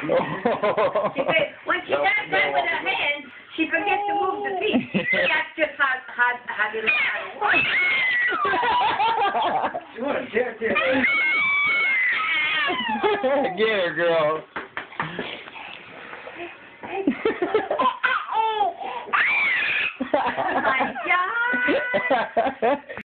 She said, when she does that with her hands, she forgets to move the feet. That's just how, how, how they how to walk. Get her, girl. Oh, oh, oh. oh my God.